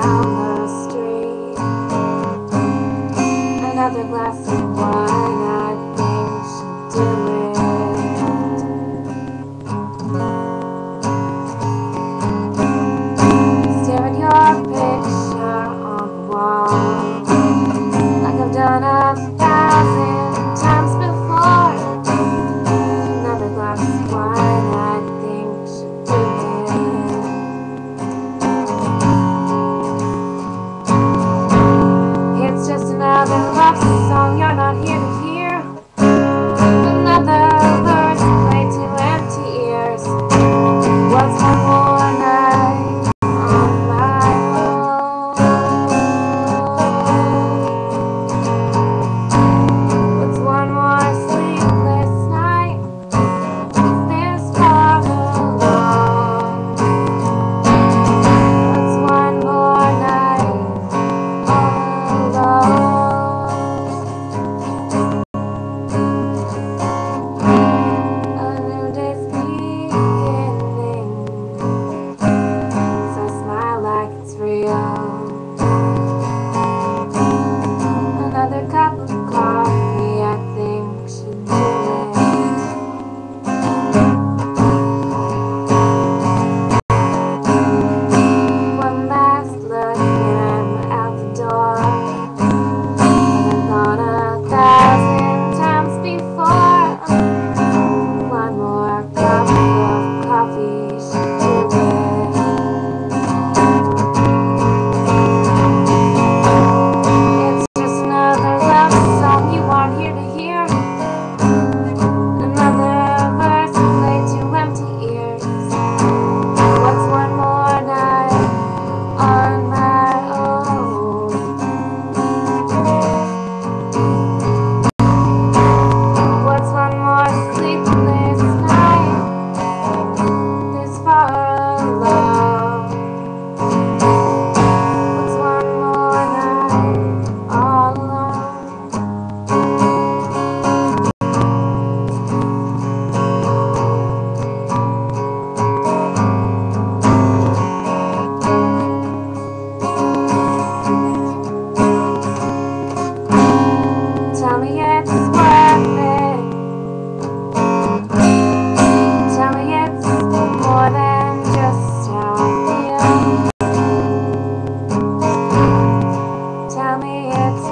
好。love song, you're not here to hear. it's